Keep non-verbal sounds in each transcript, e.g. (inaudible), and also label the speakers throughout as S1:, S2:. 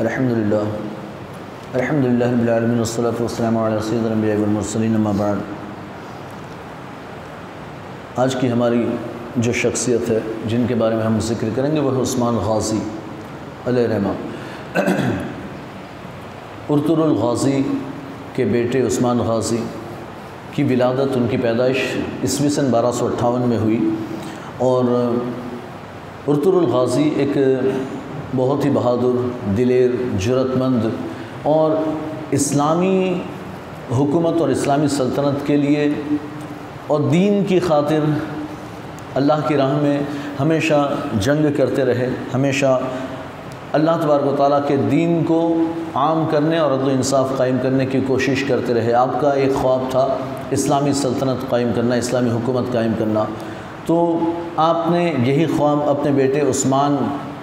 S1: वरहमतुल्लाहि बाद। आज की हमारी जो शख्सियत है, जिनके बारे में हम ज़िक्र करेंगे, वह उस्मान गाज़ी रहमा। (clears throat) उर्तुरुल गाज़ी के बेटे उस्मान गाज़ी की विलादत, उनकी पैदाइश ईस्वी सन बारह में हुई। और उर्तुरुल गाज़ी एक बहुत ही बहादुर, दिलेर, जरूरतमंद और इस्लामी हुकूमत और इस्लामी सल्तनत के लिए और दीन की खातिर अल्लाह की राह में हमेशा जंग करते रहे, हमेशा अल्लाह तबारक ताली के दीन को आम करने और इंसाफ कायम करने की कोशिश करते रहे। आपका एक ख्वाब था इस्लामी सल्तनत कायम करना, इस्लामी हुकूमत कायम करना। तो आपने यही ख्वाब अपने बेटे उस्मान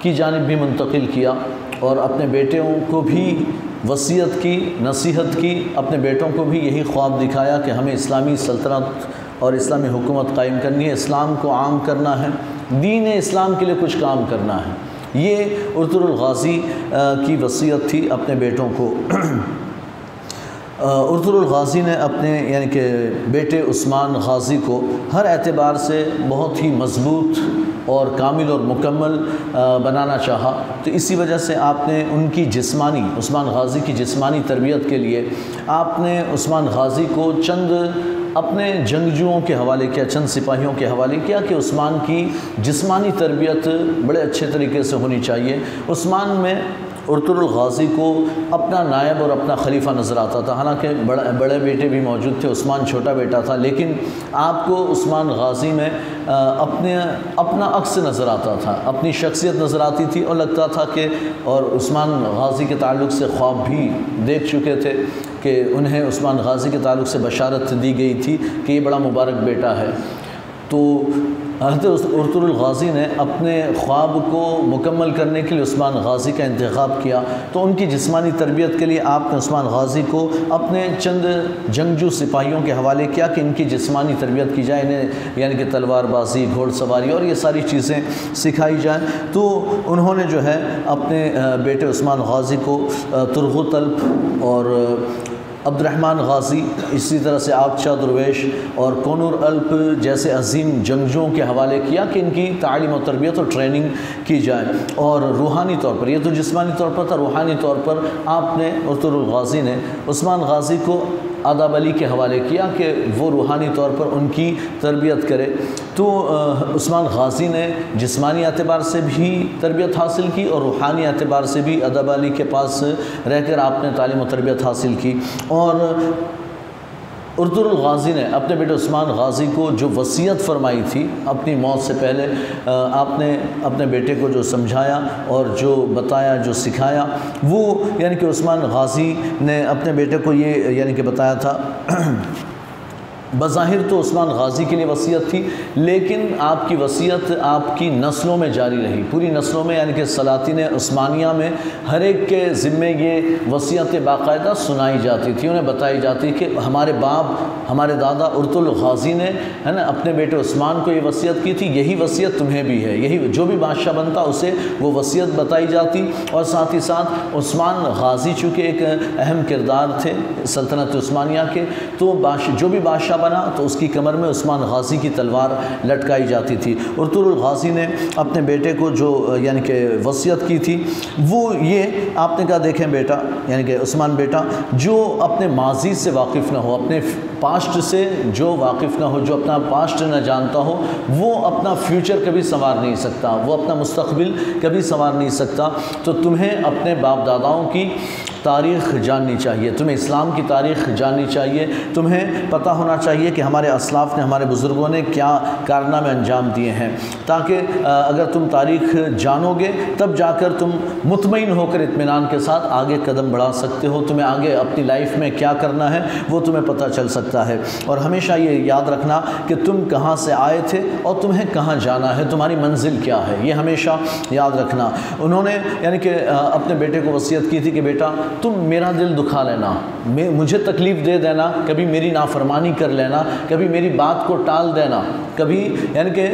S1: की जानब भी मुंतकिल किया और अपने बेटों को भी वसीयत की, नसीहत की, अपने बेटों को भी यही ख्वाब दिखाया कि हमें इस्लामी सल्तनत और इस्लामी हुकूमत कायम करनी है, इस्लाम को आम करना है, दीन इस्लाम के लिए कुछ काम करना है। ये उर्तुल गाज़ी की वसीयत थी अपने बेटों को। (clears throat) उर्तुल गाज़ी ने अपने, यानी कि बेटे उस्मान गाज़ी को हर एतबार से बहुत ही मज़बूत और कामिल और मुकम्मल बनाना चाहा। तो इसी वजह से आपने उनकी जिस्मानी, उस्मान गाज़ी की जिस्मानी तरबियत के लिए आपने उस्मान गाज़ी को चंद अपने जंगजुओं के हवाले किया, चंद सिपाहियों के हवाले किया कि उस्मान की जिस्मानी तरबियत बड़े अच्छे तरीके से होनी चाहिए। उस्मान में उर्तुल गाज़ी को अपना नायब और अपना खलीफा नज़र आता था। हालाँकि बड़ा, बड़े बेटे भी मौजूद थे, उस्मान छोटा बेटा था, लेकिन आपको उस्मान गाज़ी में अपने, अपना अक्स नज़र आता था, अपनी शख्सियत नज़र आती थी और लगता था कि, और उस्मान गाज़ी के ताल्लुक़ से ख्वाब भी देख चुके थे कि उन्हें उस्मान गाज़ी के ताल्लुक़ से बशारत दी गई थी कि ये बड़ा मुबारक बेटा है। तो हज़रत गाज़ी ने अपने ख्वाब को मुकम्मल करने के लिए उस्मान गाज़ी का इंतखब किया। तो उनकी जिस्मानी तरबियत के लिए आपने उस्मान गाज़ी को अपने चंद जंगजू सिपाहियों के हवाले किया कि इनकी जिस्मानी तरबियत की जाए, इन्हें यानी कि तलवारबाजी, घोड़सवारी और ये सारी चीज़ें सिखाई जाए। तो उन्होंने जो है अपने बेटे उस्मान गाज़ी को तुरगु तलब और अब्दुलरहमान गाज़ी, इसी तरह से आबशाह दुरवेश और कौनूर अल्प जैसे अजीम जंगजों के हवाले किया कि इनकी तालीम और तरबियत और ट्रेनिंग की जाए। और रूहानी तौर पर यह तो जिसमानी तौर पर था, रूहानी तौर पर आपने उर्तुल गाज़ी ने उस्मान गाज़ी को आदाब अली के हवाले किया कि वो रूहानी तौर पर उनकी तरबियत करे। तो उस्मान गाज़ी ने जिसमानी एतबार से भी तरबियत हासिल की और रूहानी अतबार से भी अदब अली के पास रहकर आपने तालीम और तरबियत हासिल की। और उर्तुल गाज़ी ने अपने बेटे उस्मान गाज़ी को जो वसीयत फरमाई थी, अपनी मौत से पहले आपने अपने बेटे को जो समझाया और जो बताया, जो सिखाया, वो यानी कि उस्मान गाज़ी ने अपने बेटे को ये यानी कि बताया था बज़ाहिर तो उस्मान गाज़ी के लिए वसीयत थी, लेकिन आपकी वसीयत आपकी नस्लों में जारी रही। पूरी नस्लों में, यानी कि सलातिन उस्मानिया में, हर एक के ज़िम्मे ये वसीयत बाकायदा सुनाई जाती थी। उन्हें बताई जाती कि हमारे बाप, हमारे दादा उर्तुल गाज़ी ने, है ना, अपने बेटे उस्मान को ये वसीयत की थी। यही वसीयत तुम्हें भी है। यही जो भी बादशाह बनता, उसे वो वसीयत बताई जाती। और साथ ही साथ उस्मान गाज़ी चूँकि एक अहम किरदार थे सल्तनत उस्मानिया के तो जो भी बादशाह बना तो उसकी कमर में उस्मान गाज़ी की तलवार लटकाई जाती थी। उर्तुल गाज़ी ने अपने बेटे को जो, यानी कि वसीयत की थी, वो ये, आपने कहा देखें बेटा, यानी कि उस्मान बेटा, जो अपने माजी से वाकिफ़ ना हो, अपने पास्ट से जो वाकिफ़ ना हो, जो अपना पास्ट ना जानता हो, वो अपना फ्यूचर कभी संवार नहीं सकता, वो अपना मुस्तबिल कभी संवार नहीं सकता। तो तुम्हें अपने बाप दादाओं की तारीख़ जाननी चाहिए। तुम्हें इस्लाम की तारीख़ जाननी चाहिए। तुम्हें पता होना चाहिए कि हमारे असलाफ़ ने, हमारे बुज़ुर्गों ने क्या कारनामे अंजाम दिए हैं। ताकि अगर तुम तारीख़ जानोगे, तब जाकर तुम मुतमिन होकर इतमान के साथ आगे कदम बढ़ा सकते हो। तुम्हें आगे अपनी लाइफ में क्या करना है, वो तुम्हें पता चल सकता है। और हमेशा ये याद रखना कि तुम कहाँ से आए थे और तुम्हें कहाँ जाना है, तुम्हारी मंजिल क्या है, ये हमेशा याद रखना। उन्होंने, यानी कि अपने बेटे को वसीयत की थी कि बेटा तुम मेरा दिल दुखा लेना। मुझे तकलीफ़ दे देना। कभी मेरी नाफरमानी कर लेना। कभी मेरी बात को टाल देना। कभी यानी कि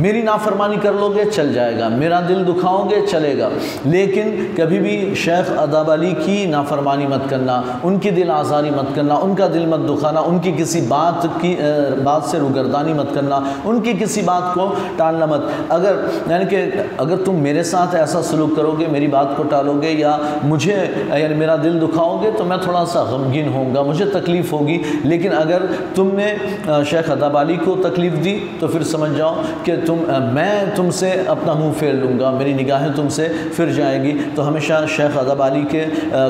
S1: मेरी नाफरमानी कर लोगे चल जाएगा। मेरा दिल दुखाओगे चलेगा। लेकिन कभी भी शेख अदाब अली की नाफरमानी मत करना। उनकी दिल आज़ारी मत करना। उनका दिल मत दुखाना। उनकी किसी बात की आ, बात से रुगरदानी मत करना। उनकी किसी बात को टालना मत। अगर यानी कि अगर तुम मेरे साथ ऐसा सलूक करोगे मेरी बात को टालोगे या मुझे, यानी मेरा दिल दुखाओगे तो मैं थोड़ा सा गमगीन होऊँगा, मुझे तकलीफ़ होगी। लेकिन अगर तुमने शेख अदाब अली को तकलीफ़ दी तो फिर समझ जाओ कि तुम मैं तुमसे अपना मुँह फेर लूँगा, मेरी निगाहें तुमसे फिर जाएगी। तो हमेशा शेख अदब अली के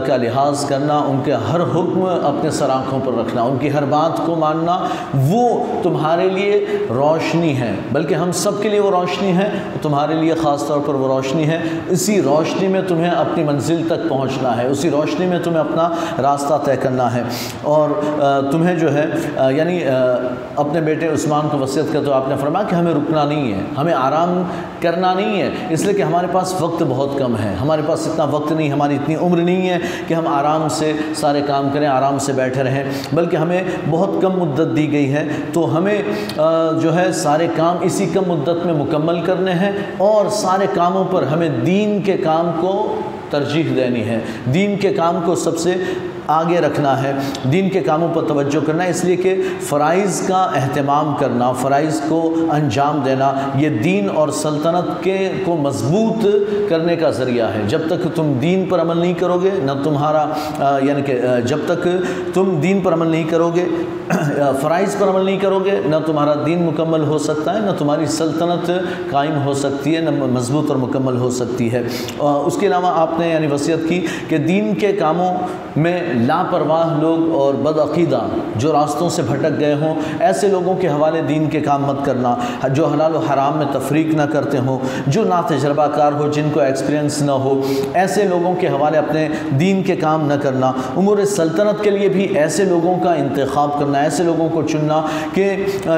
S1: का लिहाज करना, उनके हर हुक्म अपने सर आँखों पर रखना, उनकी हर बात को मानना, वो तुम्हारे लिए रोशनी है। बल्कि हम सब के लिए वो रोशनी है, तुम्हारे लिए ख़ास तौर पर वो रोशनी है। इसी रोशनी में तुम्हें अपनी मंजिल तक पहुँचना है। उसी रोशनी में तुम्हें अपना रास्ता तय करना है। और तुम्हें जो है यानी अपने बेटे उस्मान को वसीयत कर तो आपने फरमाया कि हमें रुकना नहीं है, हमें आराम करना नहीं है, इसलिए कि हमारे पास वक्त बहुत कम है। हमारे पास इतना वक्त नहीं, हमारी इतनी उम्र नहीं है कि हम आराम से सारे काम करें, आराम से बैठे रहें, बल्कि हमें बहुत कम मुद्दत दी गई है। तो हमें जो है, सारे काम इसी कम मुद्दत में मुकम्मल करने हैं और सारे कामों पर हमें दीन के काम को तरजीह देनी है। दीन के काम को सबसे आगे रखना है। दीन के कामों पर तवज्जो करना है इसलिए कि फ़राइज़ का अहतमाम करना, फ़राइज़ को अंजाम देना, ये दीन और सल्तनत के, को मज़बूत करने का ज़रिया है। जब तक तुम दीन पर अमल नहीं करोगे, न तुम्हारा यानी कि जब तक तुम दीन पर अमल नहीं करोगे फ़राइज़ पर अमल नहीं करोगे, न तुम्हारा दीन मुकम्मल हो सकता है, न तुम्हारी सल्तनत कायम हो सकती है, न मज़बूत और मुकम्मल हो सकती है। उसके अलावा आपने यानी वसीयत की कि दीन के कामों में लापरवाह लोग और बदअकीदा जो रास्तों से भटक गए हों, ऐसे लोगों के हवाले दीन के काम मत करना, जो हलाल हराम में तफरीक ना करते हों, जो ना तजर्बाकार हो, जिनको एक्सपीरियंस ना हो। ऐसे लोगों के हवाले अपने दीन के काम न करना। उमूर सल्तनत के लिए भी ऐसे लोगों का इंतखब करना, ऐसे लोगों को चुनना कि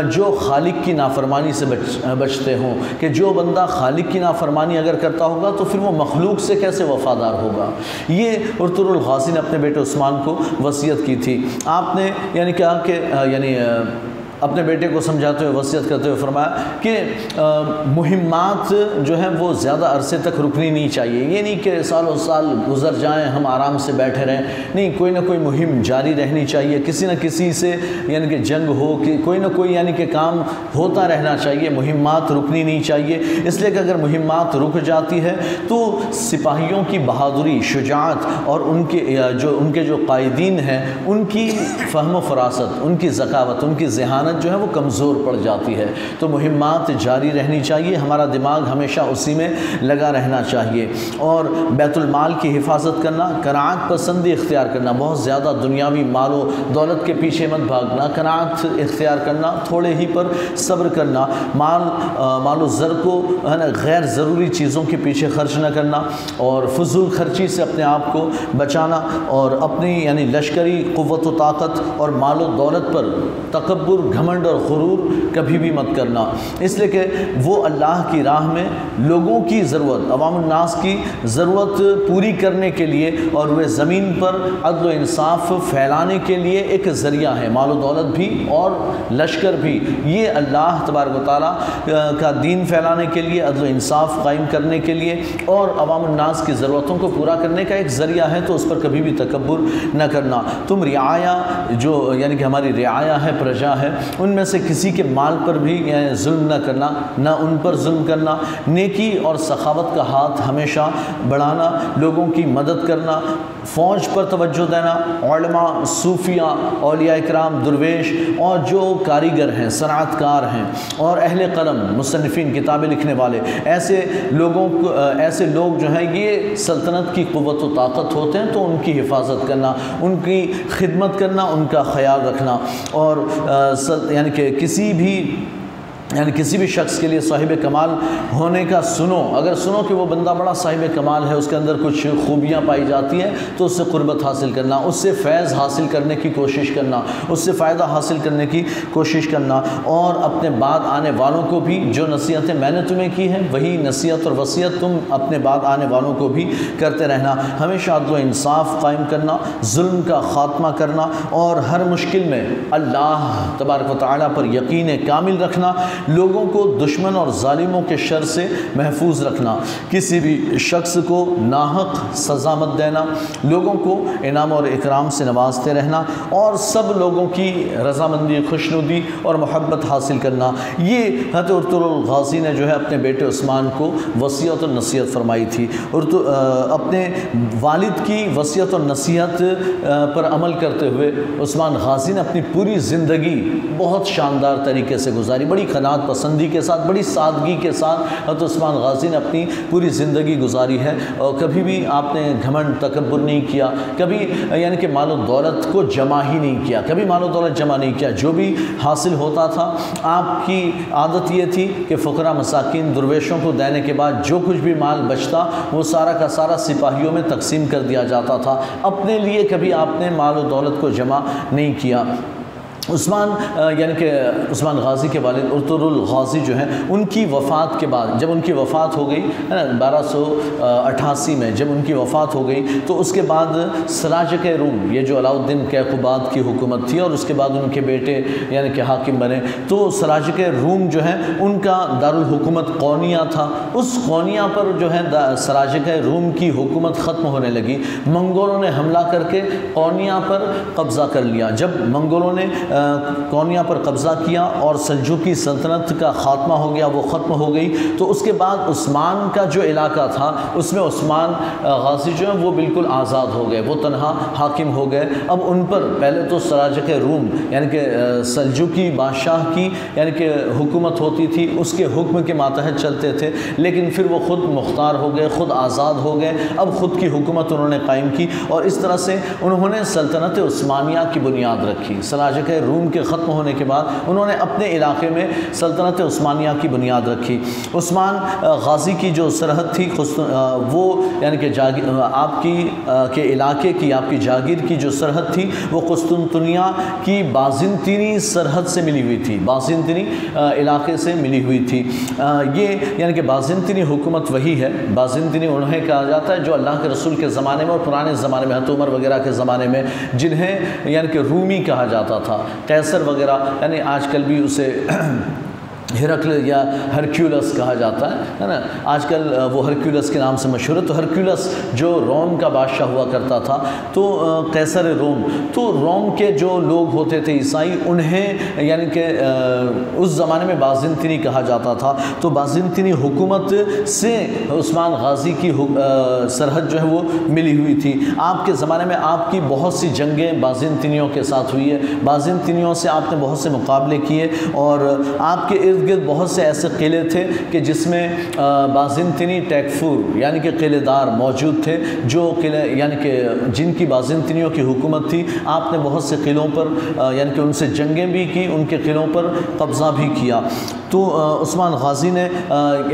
S1: जो खालिक की नाफरमानी से बच बचते हों, कि जो बंदा खालिक की नाफरमानी अगर करता होगा तो फिर वो मखलूक से कैसे वफ़ादार होगा? ये ने अपने बेटे उस्मान को वसीयत की थी। आपने यानी क्या कि यानी अपने बेटे को समझाते हुए, वसीयत करते हुए फरमाया कि मुहिमात जो है वो ज़्यादा अरसे तक रुकनी नहीं चाहिए। ये नहीं कि सालों साल गुजर जाएँ, हम आराम से बैठे रहें। नहीं, कोई ना कोई मुहिम जारी रहनी चाहिए। किसी न किसी से यानी कि जंग हो कि कोई ना कोई यानी कि काम होता रहना चाहिए। मुहिमात रुकनी नहीं चाहिए। इसलिए कि अगर मुहिमात रुक जाती है तो सिपाहियों की बहादुरी, शुजात और उनके जो उनके जो कायदीन हैं, उनकी फ़हम फरासत, उनकी ज़कावत, उनकी जहानत जो है वो कमज़ोर पड़ जाती है। तो मुहिमात जारी रहनी चाहिए। हमारा दिमाग हमेशा उसी में लगा रहना चाहिए। और बैतुलमाल की हिफाजत करना, करात पसंदी इख्तियार करना, बहुत ज़्यादा दुनियावी मालो दौलत के पीछे मत भागना। करात इख्तियार करना, थोड़े ही पर सब्र करना। माल मालो ज़र को, है ना, गैर ज़रूरी चीज़ों के पीछे खर्च न करना और फजूल खर्ची से अपने आप को बचाना और अपनी, यानी लश्करी क़वत ताकत और मालो दौलत पर तकबर घमंड और गुरूर कभी भी मत करना। इसलिए कि वो अल्लाह की राह में लोगों की ज़रूरत अवामनास की ज़रूरत पूरी करने के लिए और वह ज़मीन पर अदल इंसाफ फैलाने के लिए एक ज़रिया है। माल दौलत भी और लश्कर भी। ये अल्लाह तबारक ताली का दीन फैलाने के लिए, अदल इंसाफ कायम करने के लिए और अवामनास की ज़रूरतों को पूरा करने का एक ज़रिया है तो उस पर कभी भी तकबर न करना। तुम रियाया, जो यानी कि हमारी रियाया है, प्रजा है उनमें से किसी के माल पर भी जुल्म न करना, ना उन पर जुल्म करना। नेकी और सखावत का हाथ हमेशा बढ़ाना, लोगों की मदद करना, फ़ौज पर तवज्जो देना सूफिया अलिया कराम दुर्वेश और जो कारीगर हैं सनातकार हैं और अहल कलम मुसनफ़िन किताबें लिखने वाले, ऐसे लोगों को, ऐसे लोग जो हैं, ये सल्तनत की क़वत ताकत होते हैं तो उनकी हिफाजत करना, उनकी खिदमत करना, उनका ख्याल रखना और यानी कि किसी भी यानी किसी भी शख्स के लिए साहिब कमाल होने का सुनो। अगर सुनो कि वो बंदा बड़ा साहिब कमाल है, उसके अंदर कुछ खूबियाँ पाई जाती हैं तो उससे क़ुरबत हासिल करना, उससे फैज़ हासिल करने की कोशिश करना, उससे फ़ायदा हासिल करने की कोशिश करना और अपने बाद आने वालों को भी जो नसीहतें मैंने तुम्हें की हैं, वही नसीहत और वसीयत तुम अपने बाद आने वालों को भी करते रहना। हमेशा अदल इंसाफ कायम करना, जुल्म का ख़ात्मा करना और हर मुश्किल में अल्लाह तबारक ताली पर यकीन कामिल रखना। लोगों को दुश्मन और ालिमों के शर से महफूज रखना। किसी भी शख्स को नाहक सज़ा मत देना। लोगों को इनाम और इकराम से नवाजते रहना और सब लोगों की रजामंदी, खुशनुदी और मोहब्बत हासिल करना। ये हत हतरतुलगाजी ने जो है अपने बेटे उस्मान को वसीयत और नसीहत फरमाई थी। और तो अपने वालिद की वसीयत और नसीहत पर अमल करते हुए उस्मान गाजी ने अपनी पूरी ज़िंदगी बहुत शानदार तरीके से गुजारी। बड़ी खनात पसंदी के साथ, बड़ी सादगी के साथ हत उस्मान गाजी ने अपनी पूरी ज़िंदगी गुजारी है। और कभी भी आपने घमंड तकबर नहीं किया, कभी, यानी कि मालो दौलत को जमा ही नहीं किया, कभी मालो दौलत जमा नहीं किया, जो भी हासिल होता था, आपकी आदत ये थी कि फ़करा मसाकिन दुर्वेशों को देने के बाद जो कुछ भी माल बचता, वो सारा का सारा सिपाहियों में तकसीम कर दिया जाता था। अपने लिए कभी आपने माल दौलत को जमा नहीं किया। उस्मान यानी कि उस्मान गाजी के वालिद उर्तुल गाजी जो हैं, उनकी वफ़ात के बाद, जब उनकी वफ़ात हो गई, है ना, बारह सौ अठासी में जब उनकी वफ़ात हो गई तो उसके बाद सराज के रूम, ये जो अलाउद्दीन कैकुबाद की हुकूमत थी और उसके बाद उनके बेटे, यानी कि हाकिम बने तो सराज के रूम जो है, उनका दारकूमत कौनिया था। उस कौनिया पर जो है सराज के रूम की हुकूमत ख़त्म होने लगी। मंगोलों ने हमला करके कौनिया पर कब्ज़ा कर लिया। जब मंगोलों ने कौनिया पर कब्ज़ा किया और सल्जुकी सल्तनत का ख़ात्मा हो गया, वो ख़त्म हो गई। तो उसके बाद उस्मान का जो इलाका था, उसमें उस्मान गाजी जो है, वो बिल्कुल आज़ाद हो गए, वो तनहा हाकिम हो गए। अब उन पर पहले तो सराज के रूम, यानी कि सल्जुकी बादशाह की, यानी कि हुकूमत होती थी, उसके हुक्म के मातहत चलते थे, लेकिन फिर वो ख़ुद मुख्तार हो गए, ख़ुद आज़ाद हो गए। अब ख़ुद की हुकूमत उन्होंने कायम की और इस तरह से उन्होंने सल्तनत उस्मानिया की बुनियाद रखी, सराज के रूम के ख़त्म होने के बाद उन्होंने अपने इलाके में सल्तनत उस्मानिया की बुनियाद रखी। उस्मान गाजी की जो सरहद थी वो यानी कि आपकी के इलाके की, आपकी जागीर की जो सरहद थी, वो कुस्तुनतुनिया की बाजिनतनी सरहद से मिली हुई थी। बाजिनतनी इलाके से मिली हुई थी। ये यानी कि बाजिनतनी हुकूमत वही है। बाजिनतनी उन्हें कहा जाता है जो अल्लाह के रसूल के ज़माने में और पुराने ज़माने में हतुमर वगैरह के ज़माने में जिन्हें यानी कि रूमी कहा जाता था। कैसर वगैरह यानी आजकल भी उसे (clears throat) हिरकल या हरक्यूलस कहा जाता है है ना? आजकल वो हरक्यूलस के नाम से मशहूर है। तो हरक्यूलस जो रोम का बादशाह हुआ करता था तो कैसर रोम तो रोम के जो लोग होते थे ईसाई, उन्हें, यानी कि उस ज़माने में बाजिनतनी कहा जाता था। तो बाजिनतनी हुकूमत से उस्मान गाजी की सरहद जो है वो मिली हुई थी। आपके ज़माने में आपकी बहुत सी जंगें बाजिनतनियों के साथ हुई है। बाजिनतनियों से आपने बहुत से मुकाबले किए और आपके इर्द गिर्द बहुत से ऐसे किले थे कि जिसमें बाजिनतनी टैकफूर यानी कि किलेदार मौजूद थे, जो किले, यानी कि जिनकी बाजिनतनियों की हुकूमत थी। आपने बहुत से किलों पर यानी कि उनसे जंगें भी की, उनके किलों पर कब्ज़ा भी किया। तो उस्मान गाजी ने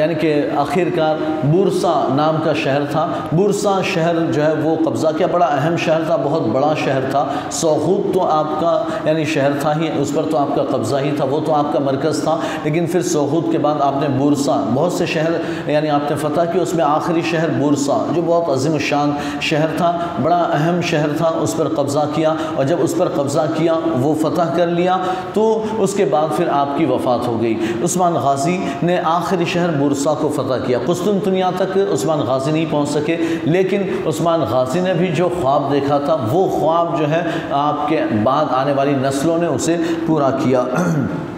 S1: यानी कि आखिरकार बुरसा नाम का शहर था। बुरसा शहर जो है, वो कब्ज़ा किया। बड़ा अहम शहर था, बहुत बड़ा शहर था। सोहूद तो आपका, यानी शहर था ही, उस पर तो आपका कब्ज़ा ही था, वो तो आपका मरकज़ था। लेकिन फिर सोहूद के बाद आपने बुरसा, बहुत से शहर, यानी आपने फ़तह किया उसमें आखिरी शहर बुरसा, जो बहुत अजीम शान शहर था, बड़ा अहम शहर था, उस पर कब्ज़ा किया और जब उस पर कब्ज़ा किया, वो फ़तह कर लिया तो उसके बाद फिर आपकी वफ़ात हो गई। उस्मान गाजी ने आखिरी शहर बुरसा को फ़तह किया। कुस्तुन दुनिया तक उस्मान गाजी नहीं पहुँच सके, लेकिन उस्मान गाजी ने भी जो ख्वाब देखा था, वो ख्वाब जो है, आपके बाद आने वाली नस्लों ने उसे पूरा किया। (clears throat)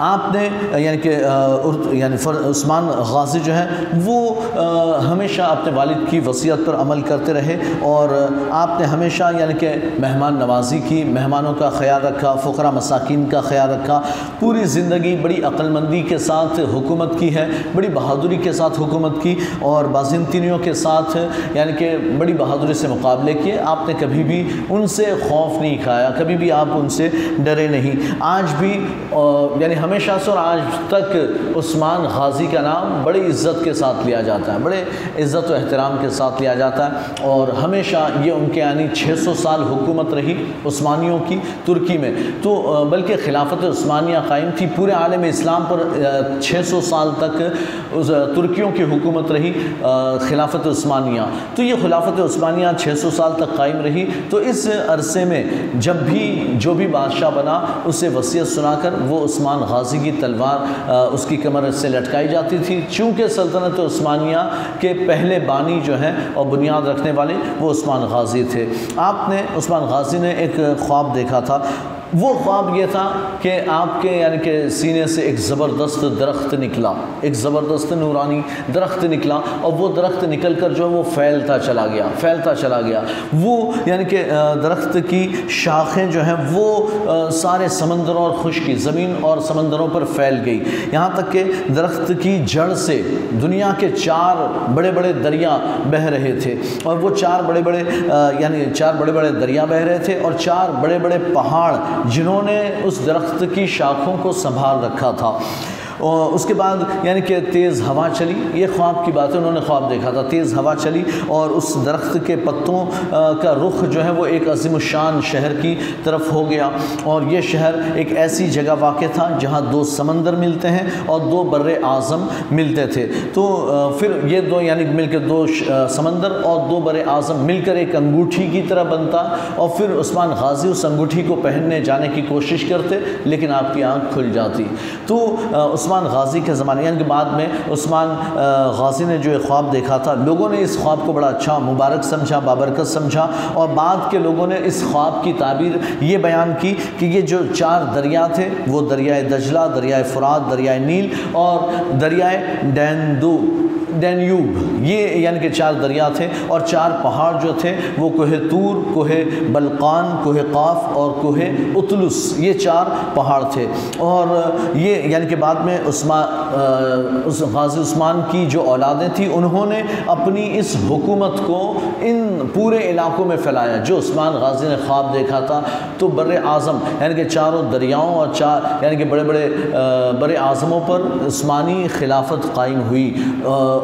S1: आपने, यानी कि यानी उस्मान गाजी जो है, वो हमेशा अपने वालिद की वसीयत पर अमल करते रहे और आपने हमेशा, यानी कि मेहमान नवाजी की, मेहमानों का ख्याल रखा, फ़करा मसाकिन का ख्याल रखा, पूरी ज़िंदगी बड़ी अक्लमंदी के साथ हुकूमत की है, बड़ी बहादुरी के साथ हुकूमत की और बाजिनतिनियों के साथ, यानी कि बड़ी बहादुरी से मुकाबले किए। आपने कभी भी उनसे खौफ नहीं खाया, कभी भी आप उनसे डरे नहीं। आज भी यानी हम हमेशा से और आज तक उस्मान गाजी का नाम बड़ी इज़्ज़त के साथ लिया जाता है, बड़े इज़्ज़त व एहतराम के साथ लिया जाता है और हमेशा ये उनके यानी 600 साल हुकूमत रही उस्मानियों की तुर्की में। तो बल्कि खिलाफत उस्मानिया कायम थी, पूरे आलम इस्लाम पर 600 साल तक तुर्कियों की हुकूमत रही खिलाफत उस्मानिया। तो ये खिलाफत उस्मानिया 600 साल तक कायम रही। तो इस अरसे में जब भी जो भी बादशाह बना, उसे वसीयत सुनाकर वो उस्मान गाजी की तलवार उसकी कमर से लटकाई जाती थी। चूँकि सल्तनत स्मानिया के पहले बानी जो हैं और बुनियाद रखने वाले, वो उस्मान गाजी थे। आपने, उस्मान गाजी ने एक ख्वाब देखा था। वो ख्वाब ये था कि आपके, यानी कि सीने से एक ज़बरदस्त दरख्त निकला, एक ज़बरदस्त नूरानी दरख्त निकला, और वो दरख्त निकल कर जो है वो फैलता चला गया, फैलता चला गया। वो, यानी कि दरख्त की शाखें जो हैं वो सारे समंदरों और खुशकी ज़मीन और समंदरों पर फैल गई। यहाँ तक कि दरख्त की जड़ से दुनिया के चार बड़े बड़े दरिया बह रहे थे, और वो चार बड़े बड़े यानी चार बड़े बड़े दरिया बह रहे थे, और चार बड़े बड़े पहाड़ जिन्होंने उस दरख्त की शाखों को संभाल रखा था। और उसके बाद यानी कि तेज़ हवा चली। ये ख्वाब की बात है, उन्होंने ख्वाब देखा था। तेज़ हवा चली और उस दरख्त के पत्तों का रुख जो है वो एक अजीम शान शहर की तरफ़ हो गया। और ये शहर एक ऐसी जगह वाक़ था जहाँ दो समंदर मिलते हैं और दो बर आज़म मिलते थे। तो फिर ये दो यानी मिलकर दो समंदर और दो बर आज़म मिलकर एक अंगूठी की तरह बनता और फिर उस्मान गाजी उस अंगूठी को पहनने जाने की कोशिश करते, लेकिन आपकी आँख खुल जाती। तो उस उस्मान गाजी के ज़माने, यानी कि बाद में उस्मान गाजी ने जो एक ख्वाब देखा था, लोगों ने इस ख्वाब को बड़ा अच्छा मुबारक समझा, बाबरकत समझा और बाद के लोगों ने इस ख्वाब की ताबीर ये बयान की कि ये जो चार दरिया थे, वो दरियाए दजला, दरियाए फ़ुरात, दरियाए नील और दरियाए डैंदू डैन्यूब ये। यानी कि चार दरिया थे और चार पहाड़ जो थे, वो कोहे तूर, कोहे बलकान, कोहे काफ और कोहे उतलुस, ये चार पहाड़ थे। और ये यानी कि बाद में उस्मा उस गाजी उस्मान की जो औलादें थी, उन्होंने अपनी इस हुकूमत को इन पूरे इलाकों में फैलाया। जो उस्मान गाजी ने ख्वाब देखा था तो बर आज़म, यानी कि चारों दरियाओं और चार यानी कि बड़े बड़े बर आज़मों पर उस्मानी खिलाफत कायम हुई।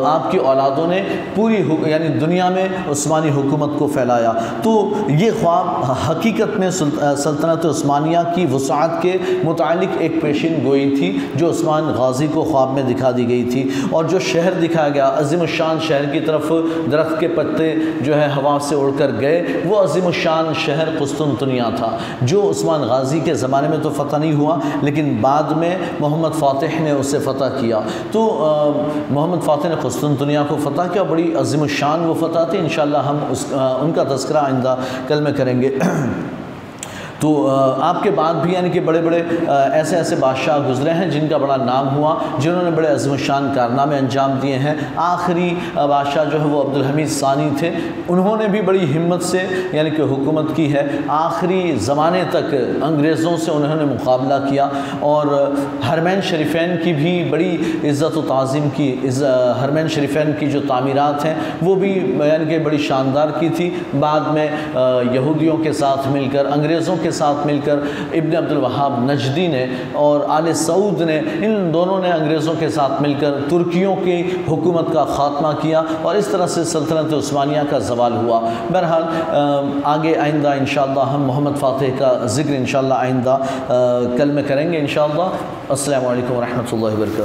S1: आपकी औलादों ने पूरी यानी दुनिया में उस्मानी हुकूमत को फैलाया। तो ये ख्वाब हकीकत में सल्तनत उस्मानिया की वसात के मुतक एक पेशिन गोई थी, जो उस्मान गाजी को ख्वाब में दिखा दी गई थी। और जो शहर दिखाया गया अजीम शान शहर की तरफ़ दरख्त के पत्ते जो है हवा से उड़ कर गए, वो अजीम शान शहर कुस्तुनतनिया था। जो उस्मान गाजी के ज़माने में तो फ़तह नहीं हुआ, लेकिन बाद में मोहम्मद फ़ातह ने उसे फ़तह किया। तो मोहम्मद फ़ातह ने दुनिया को फ़तह किया, बड़ी अजीम शान वो फ़तह थी। इन हम उस उनका तस्करा आइंदा कल में करेंगे। (clears throat) तो आपके बाद भी यानी कि बड़े बड़े ऐसे ऐसे बादशाह गुजरे हैं जिनका बड़ा नाम हुआ, जिन्होंने बड़े अजम शान कारनामे अंजाम दिए हैं। आखिरी बादशाह जो है वो अब्दुल हमीद सानी थे। उन्होंने भी बड़ी हिम्मत से यानी कि हुकूमत की है। आखिरी ज़माने तक अंग्रेज़ों से उन्होंने मुकाबला किया और हरमैन शरीफैन की भी बड़ी इज़्ज़त तज़ीम की हरमैन शरीफैन की जो तामीरत हैं, वो भी यानी कि बड़ी शानदार की थी। बाद में यहूदियों के साथ मिलकर अंग्रेज़ों के साथ मिलकर इब्न अब्दुल वहाब नजदी ने और आल सऊद ने, इन दोनों ने अंग्रेज़ों के साथ मिलकर तुर्कियों की हुकूमत का ख़ात्मा किया और इस तरह से सल्तनत उस्मानिया का जवाल हुआ। बहरहाल आगे आइंदा इन हम मोहम्मद फ़ातह का ज़िक्र इन आइंदा कल में करेंगे इन अल्लाम वरहमल वर्क